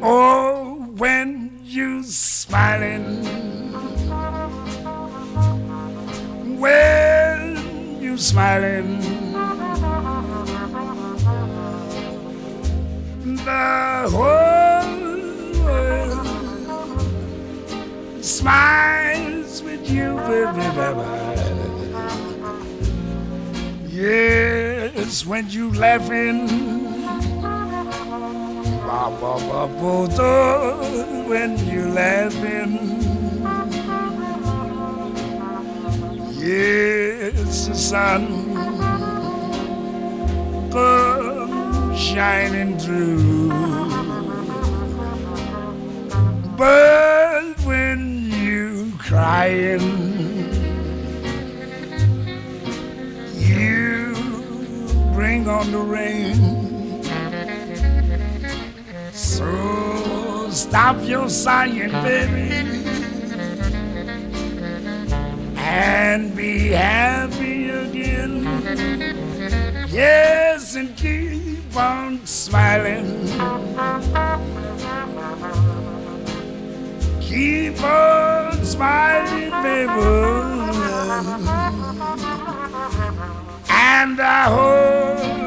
Oh, when you're smiling, when you're smiling. Smiles with you, baby. Yes, when you laughing, ba ba ba ba when you laughing. Yes, the sun comes shining through. Crying, you bring on the rain. So stop your sighing, baby, and be happy again. Yes, and keep on smiling. Keep on And I hope